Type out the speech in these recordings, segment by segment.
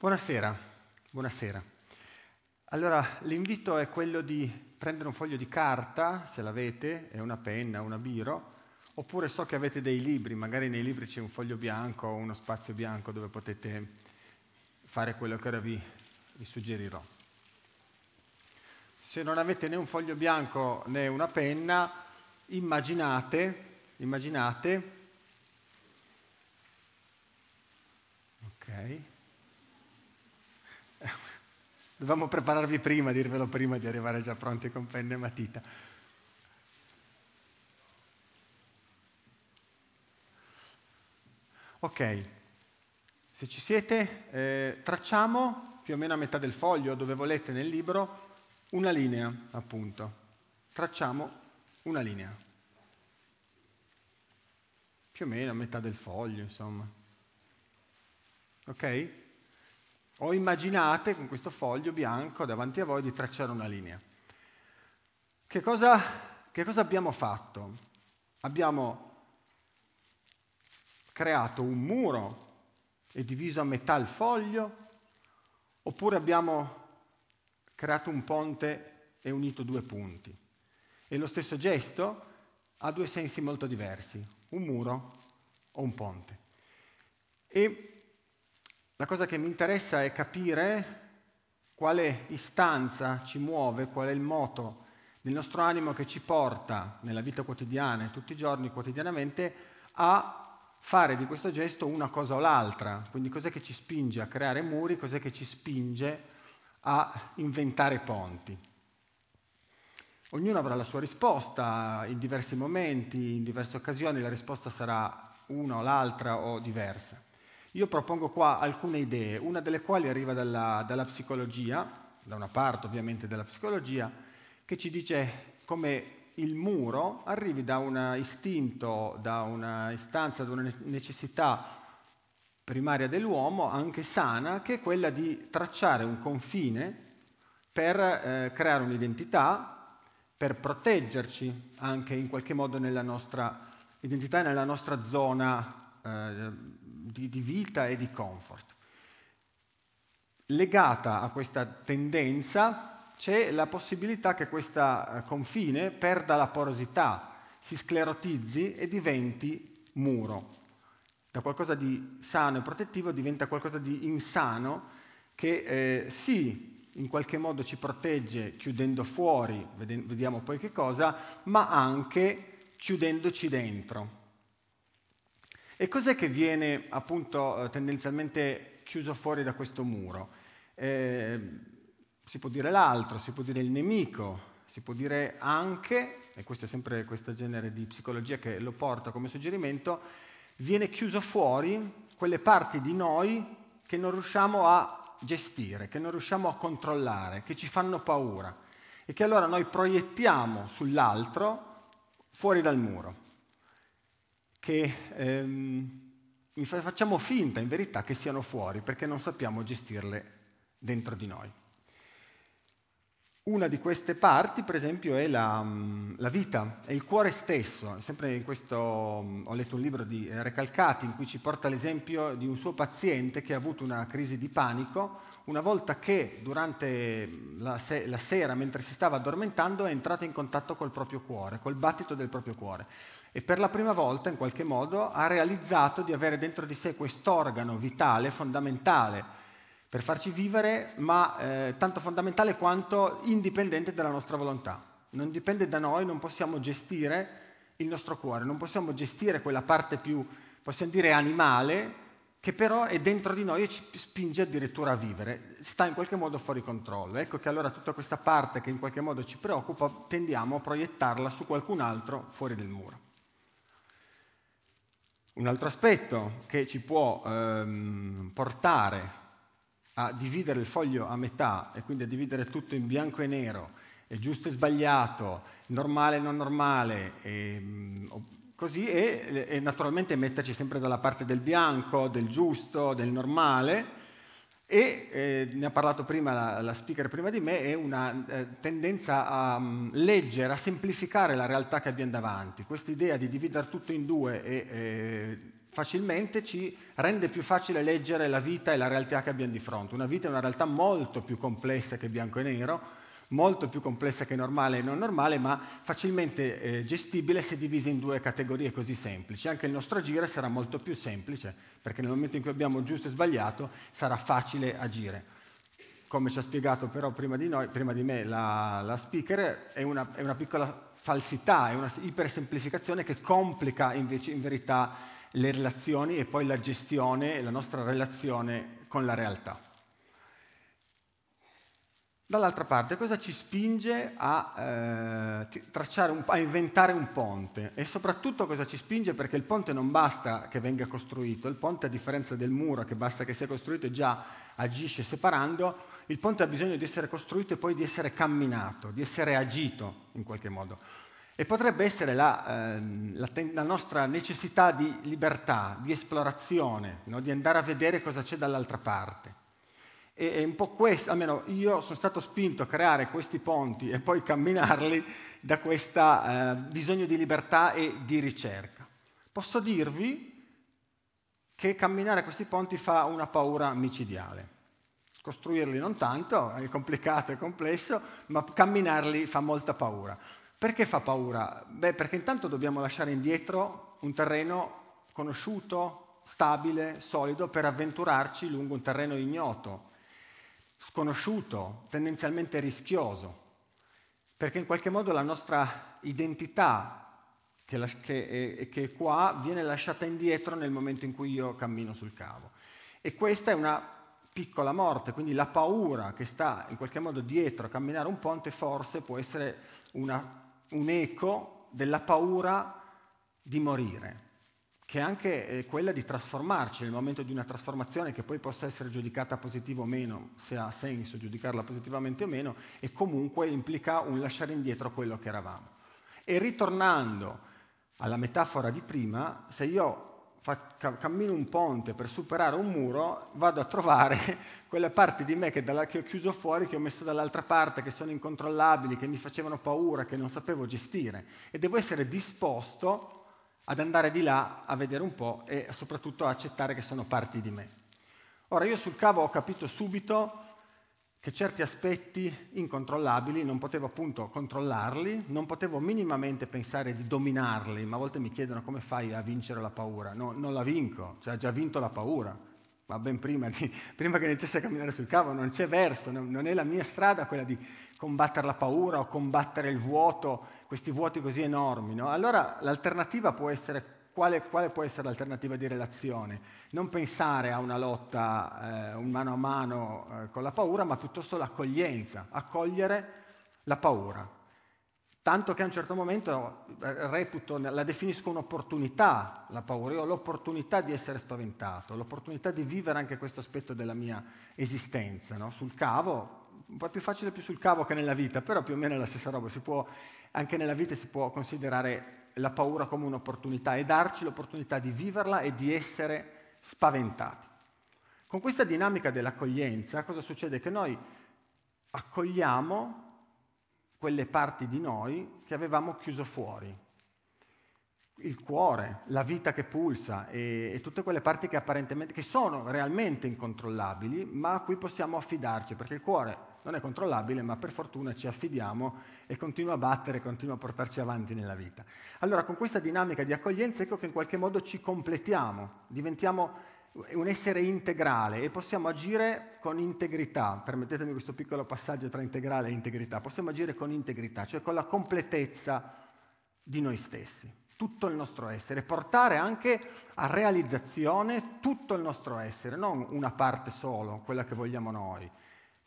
Buonasera, buonasera. Allora, l'invito è quello di prendere un foglio di carta, se l'avete, e una penna, una biro, oppure so che avete dei libri, magari nei libri c'è un foglio bianco o uno spazio bianco dove potete fare quello che ora vi, vi suggerirò. Se non avete né un foglio bianco né una penna, immaginate, immaginate, ok, Dovevamo prepararvi prima, dirvelo prima di arrivare già pronti con penne e matita. Ok, se ci siete, eh, tracciamo più o meno a metà del foglio, dove volete nel libro, una linea, appunto. Tracciamo una linea. Più o meno a metà del foglio, insomma. Ok? O immaginate con questo foglio bianco davanti a voi di tracciare una linea. Che cosa, che cosa abbiamo fatto? Abbiamo creato un muro e diviso a metà il foglio, oppure abbiamo creato un ponte e unito due punti. E lo stesso gesto ha due sensi molto diversi, un muro o un ponte. E la cosa che mi interessa è capire quale istanza ci muove, qual è il moto del nostro animo che ci porta nella vita quotidiana, tutti i giorni, quotidianamente, a fare di questo gesto una cosa o l'altra. Quindi cos'è che ci spinge a creare muri, cos'è che ci spinge a inventare ponti. Ognuno avrà la sua risposta in diversi momenti, in diverse occasioni, la risposta sarà una o l'altra o diversa. Io propongo qua alcune idee, una delle quali arriva dalla, dalla psicologia, da una parte ovviamente della psicologia, che ci dice come il muro arrivi da un istinto, da una istanza, da una necessità primaria dell'uomo, anche sana, che è quella di tracciare un confine per eh, creare un'identità, per proteggerci anche in qualche modo nella nostra identità nella nostra zona eh, di, di vita e di comfort. Legata a questa tendenza c'è la possibilità che questo eh, confine perda la porosità, si sclerotizzi e diventi muro. Da qualcosa di sano e protettivo diventa qualcosa di insano che eh, sì, in qualche modo ci protegge chiudendo fuori, vediamo poi che cosa, ma anche chiudendoci dentro. E cos'è che viene appunto eh, tendenzialmente chiuso fuori da questo muro? Eh, si può dire l'altro, si può dire il nemico, si può dire anche, e questo è sempre questo genere di psicologia che lo porta come suggerimento, viene chiuso fuori quelle parti di noi che non riusciamo a gestire, che non riusciamo a controllare, che ci fanno paura e che allora noi proiettiamo sull'altro fuori dal muro che ehm, facciamo finta in verità che siano fuori perché non sappiamo gestirle dentro di noi. Una di queste parti, per esempio, è la, la, vita, è il cuore stesso. Sempre in questo, ho letto un libro di Recalcati in cui ci porta l'esempio di un suo paziente che ha avuto una crisi di panico una volta che durante la, se- la sera, mentre si stava addormentando, è entrato in contatto col proprio cuore, col battito del proprio cuore e per la prima volta in qualche modo ha realizzato di avere dentro di sé quest'organo vitale, fondamentale per farci vivere, ma eh, tanto fondamentale quanto indipendente dalla nostra volontà. Non dipende da noi, non possiamo gestire il nostro cuore, non possiamo gestire quella parte più, possiamo dire, animale, che però è dentro di noi e ci spinge addirittura a vivere, sta in qualche modo fuori controllo. Ecco che allora tutta questa parte che in qualche modo ci preoccupa tendiamo a proiettarla su qualcun altro fuori del muro. Un altro aspetto che ci può ehm, portare a dividere il foglio a metà e quindi a dividere tutto in bianco e nero, è giusto e sbagliato, normale e non normale, e, mm, così, e, e naturalmente metterci sempre dalla parte del bianco, del giusto, del normale, e eh, ne ha parlato prima la, la, speaker prima di me, è una eh, tendenza a um, leggere, a semplificare la realtà che abbiamo davanti. Questa idea di dividere tutto in due e eh, facilmente ci rende più facile leggere la vita e la realtà che abbiamo di fronte. Una vita è una realtà molto più complessa che bianco e nero, molto più complessa che normale e non normale, ma facilmente eh, gestibile se divisa in due categorie così semplici. Anche il nostro agire sarà molto più semplice, perché nel momento in cui abbiamo giusto e sbagliato sarà facile agire. Come ci ha spiegato però prima di, noi, prima di me la, la speaker, è una, è una, piccola falsità, è una ipersemplificazione che complica invece in verità le relazioni e poi la gestione, la nostra relazione con la realtà. Dall'altra parte, cosa ci spinge a, eh, un, a, inventare un ponte? E soprattutto cosa ci spinge? Perché il ponte non basta che venga costruito, il ponte a differenza del muro che basta che sia costruito e già agisce separando, il ponte ha bisogno di essere costruito e poi di essere camminato, di essere agito in qualche modo. E potrebbe essere la, eh, la, la nostra necessità di libertà, di esplorazione, no? di andare a vedere cosa c'è dall'altra parte. E un po' questo, almeno io sono stato spinto a creare questi ponti e poi camminarli da questo eh, bisogno di libertà e di ricerca. Posso dirvi che camminare questi ponti fa una paura micidiale. Costruirli non tanto, è complicato, è complesso, ma camminarli fa molta paura. Perché fa paura? Beh, perché intanto dobbiamo lasciare indietro un terreno conosciuto, stabile, solido, per avventurarci lungo un terreno ignoto, sconosciuto, tendenzialmente rischioso, perché in qualche modo la nostra identità che, che, è, che, è, qua viene lasciata indietro nel momento in cui io cammino sul cavo. E questa è una piccola morte, quindi la paura che sta in qualche modo dietro a camminare un ponte forse può essere una, un eco della paura di morire che è anche eh, quella di trasformarci nel momento di una trasformazione che poi possa essere giudicata positiva o meno, se ha senso giudicarla positivamente o meno, e comunque implica un lasciare indietro quello che eravamo. E ritornando alla metafora di prima, se io fa, cammino un ponte per superare un muro, vado a trovare quelle parti di me che, dalla, che ho chiuso fuori, che ho messo dall'altra parte, che sono incontrollabili, che mi facevano paura, che non sapevo gestire. E devo essere disposto ad andare di là a vedere un po' e soprattutto a accettare che sono parti di me. Ora io sul cavo ho capito subito che certi aspetti incontrollabili non potevo appunto controllarli, non potevo minimamente pensare di dominarli, ma a volte mi chiedono come fai a vincere la paura. No, non la vinco, cioè ha già vinto la paura, ma ben prima, di, prima che iniziasse a camminare sul cavo non c'è verso, non è la mia strada quella di combattere la paura o combattere il vuoto, questi vuoti così enormi. No? Allora l'alternativa può essere Quale, quale, può essere l'alternativa di relazione? Non pensare a una lotta eh, un mano a mano eh, con la paura, ma piuttosto l'accoglienza, accogliere la paura. Tanto che a un certo momento eh, reputo, la definisco un'opportunità, la paura, io ho l'opportunità di essere spaventato, l'opportunità di vivere anche questo aspetto della mia esistenza. No? Sul cavo un po' più facile più sul cavo che nella vita, però più o meno è la stessa roba. Può, anche nella vita si può considerare la paura come un'opportunità e darci l'opportunità di viverla e di essere spaventati. Con questa dinamica dell'accoglienza cosa succede? Che noi accogliamo quelle parti di noi che avevamo chiuso fuori. Il cuore, la vita che pulsa e, e tutte quelle parti che apparentemente che sono realmente incontrollabili, ma a cui possiamo affidarci, perché il cuore non è controllabile, ma per fortuna ci affidiamo e continua a battere, continua a portarci avanti nella vita. Allora, con questa dinamica di accoglienza, ecco che in qualche modo ci completiamo, diventiamo un essere integrale e possiamo agire con integrità. Permettetemi questo piccolo passaggio tra integrale e integrità. Possiamo agire con integrità, cioè con la completezza di noi stessi tutto il nostro essere, portare anche a realizzazione tutto il nostro essere, non una parte solo, quella che vogliamo noi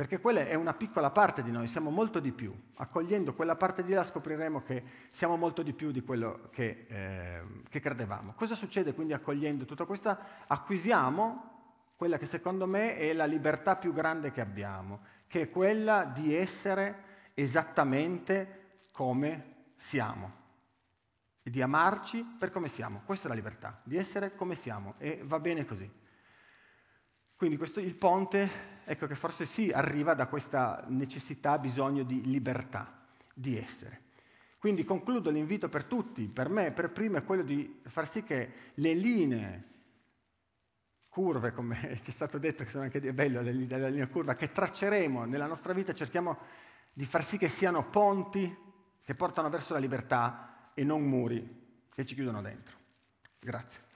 perché quella è una piccola parte di noi, siamo molto di più. Accogliendo quella parte di là scopriremo che siamo molto di più di quello che, eh, che credevamo. Cosa succede quindi accogliendo tutto questo? Acquisiamo quella che secondo me è la libertà più grande che abbiamo, che è quella di essere esattamente come siamo e di amarci per come siamo. Questa è la libertà, di essere come siamo e va bene così. Quindi questo, il ponte ecco che forse sì arriva da questa necessità, bisogno di libertà, di essere. Quindi concludo l'invito per tutti, per me per primo è quello di far sì che le linee curve, come ci è stato detto, che sono anche belle le, la linea curva, che tracceremo nella nostra vita, cerchiamo di far sì che siano ponti che portano verso la libertà e non muri che ci chiudono dentro. Grazie.